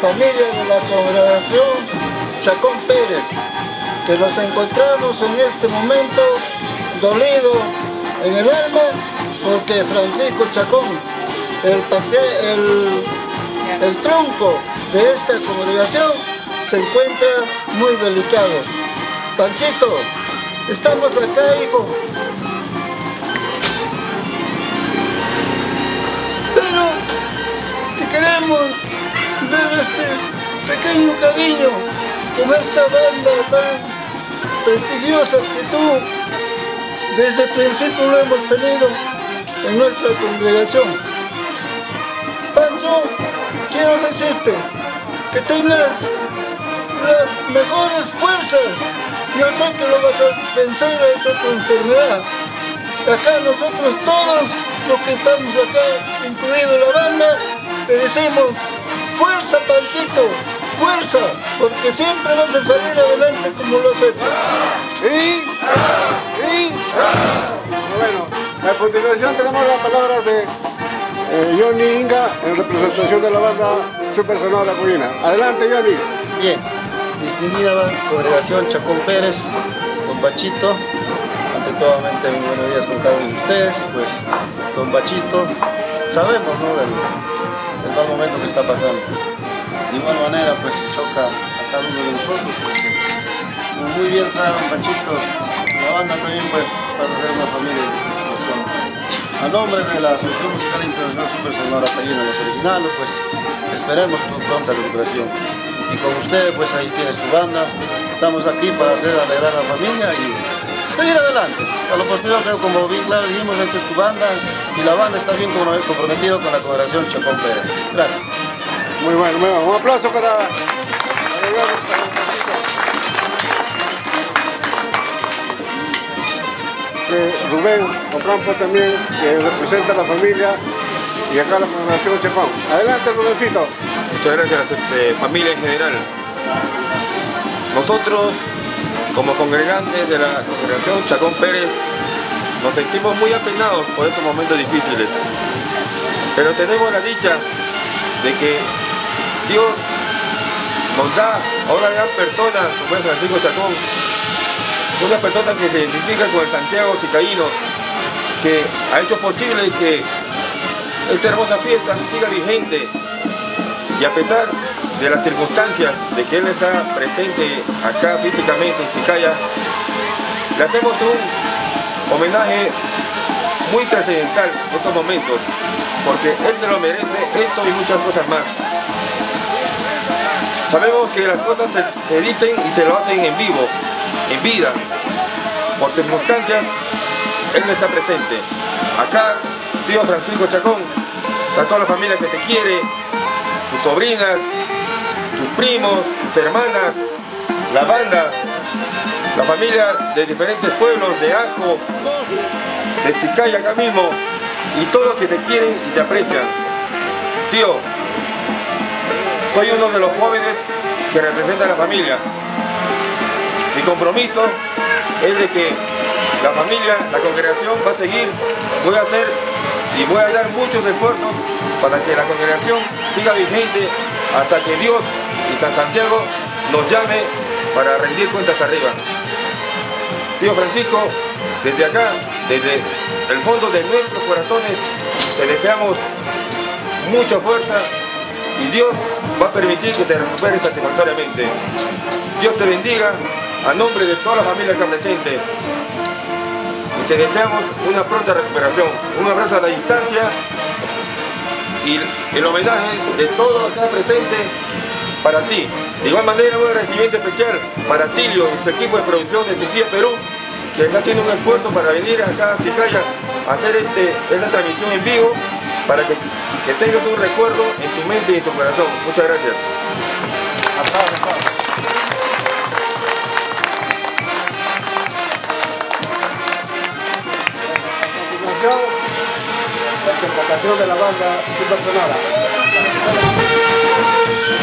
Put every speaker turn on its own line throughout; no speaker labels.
familia de la congregación Chacón Pérez, que nos encontramos en este momento dolido en el alma porque Francisco Chacón, el tronco de esta congregación, se encuentra muy delicado. Panchito, estamos acá, hijo. Pero te queremos este pequeño cariño con esta banda tan prestigiosa que tú desde el principio lo hemos tenido en nuestra congregación. Pancho, quiero decirte que tengas las mejores fuerzas. Yo sé que lo vas a vencer a esa enfermedad. Acá nosotros todos los que estamos acá, incluido la banda, te decimos, fuerza Panchito, fuerza, porque siempre vas a salir adelante como lo has hecho.
Y, y, bueno, a continuación tenemos las palabras de eh, Johnny Inga en representación de la banda Super Sonora Cuyina. Adelante Johnny.
Bien distinguida congregación Chacón Pérez, don Bachito, ante todo muy buenos días con cada uno de ustedes, pues don Bachito, sabemos ¿no? del, mal momento que está pasando. De igual manera pues choca a cada uno de nosotros, pues, como muy bien sabe don Bachito, la banda también pues para ser una familia de a nombre de la Asociación Musical Internacional Super Sonora Tallina, los originales, pues esperemos por pronta recuperación y con usted pues ahí tienes tu banda. Estamos aquí para hacer alegrar a la familia y seguir adelante. A lo posterior creo como bien claro dijimos, esta es tu banda y la banda está bien comprometido con la congregación Chacón Pérez. Gracias.
Muy bueno, muy bueno. Un aplauso para... Rubén Ocampo también, que representa a la familia y acá la congregación Chacón. Adelante, Rubéncito.
Muchas gracias, este, familia en general. Nosotros, como congregantes de la congregación Chacón Pérez, nos sentimos muy apenados por estos momentos difíciles. Pero tenemos la dicha de que Dios nos da a una gran persona, como es Francisco Chacón, una persona que se identifica con el Santiago Cicaíno, que ha hecho posible que esta hermosa fiesta siga vigente y a pesar de las circunstancias de que él está presente acá físicamente en Sicaya, le hacemos un homenaje muy trascendental en estos momentos, porque él se lo merece esto y muchas cosas más. Sabemos que las cosas se, dicen y se lo hacen en vivo, en vida. Por circunstancias, él no está presente. Acá, tío Francisco Chacón, está toda la familia que te quiere, tus sobrinas, tus primos, tus hermanas, la banda, la familia de diferentes pueblos, de Ajo, de Chicaya acá mismo, y todos que te quieren y te aprecian. Tío, soy uno de los jóvenes que representa a la familia. Mi compromiso es de que la familia, la congregación va a seguir, voy a hacer y voy a dar muchos esfuerzos para que la congregación siga vigente hasta que Dios y San Santiago nos llame para rendir cuentas arriba. Tío Francisco, desde acá, desde el fondo de nuestros corazones, te deseamos mucha fuerza y Dios va a permitir que te recuperes satisfactoriamente. Dios te bendiga a nombre de toda la familia acá presente y te deseamos una pronta recuperación. Un abrazo a la distancia y el homenaje de todos acá presentes para ti. De igual manera, un agradecimiento especial para Tilio y su equipo de producción de Turquía, Perú, que está haciendo un esfuerzo para venir acá a Cicaya a hacer este, esta transmisión en vivo para que, que tengas un recuerdo en tu mente y en tu corazón. Muchas gracias.
interpretación de la banda Sonora. Thank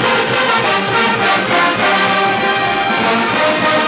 you.